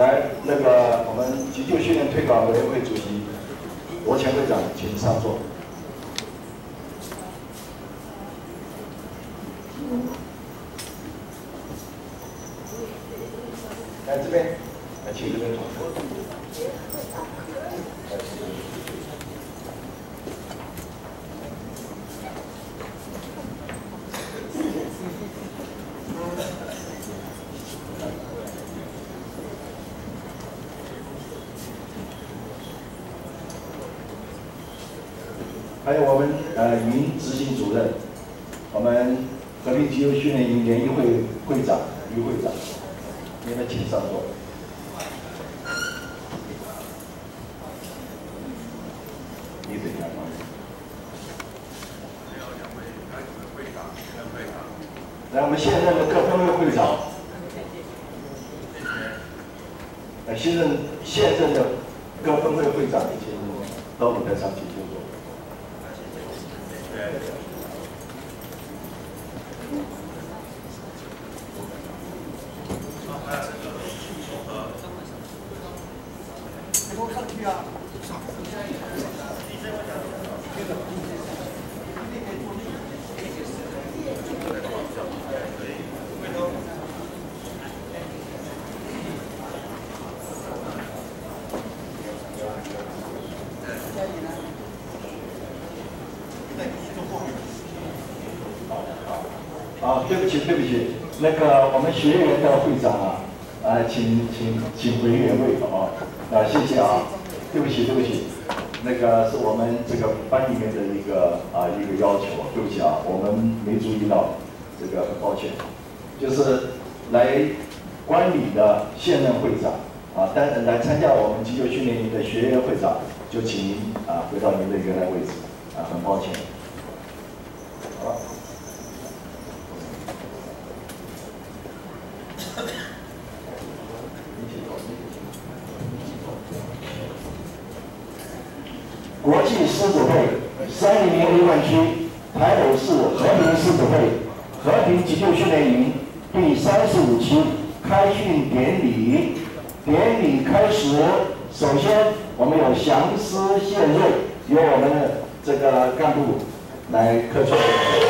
来，那个我们急救训练推广委员会主席罗前会长，请上座。来这边，来请这边坐。还有我们呃云执行主任，我们和平急救训练营联谊会会长于会长，你们请上座。你等一下，来，我们现任的各分会会长，呃，现任现任的各分会会长，请到舞台上去就坐。啊，对不起，对不起，那个我们学员的会长啊，啊，请请请回原位啊，啊，谢谢啊，对不起，对不起，那个是我们这个班里面的一个啊一个要求，对不起啊，我们没注意到，这个很抱歉，就是来观礼的现任会长啊，但来参加我们急救训练营的学员会长，就请您啊回到您的原来位置啊，很抱歉。国际狮子会三零零 A 湾区台北市和平狮子会和平急救训练营第三十五期开训典礼，典礼开始。首先，我们有祥狮献瑞，由我们的这个干部来客串。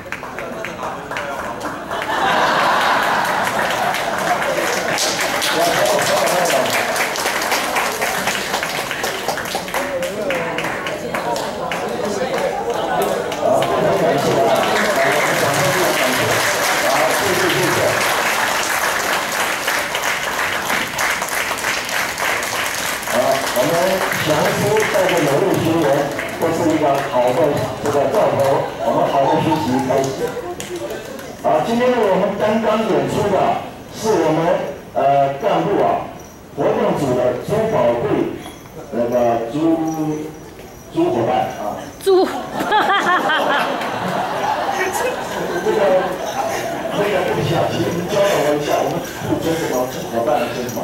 们强师带着每位学员都是一个好的这个兆头，我们好的学习开始。啊，今天我们刚刚演出的是我们呃干部啊活动组的朱宝贵那个朱朱伙伴啊。朱。这个这个对不起啊，请您教导我一下，我们副称什么？伙伴称什么？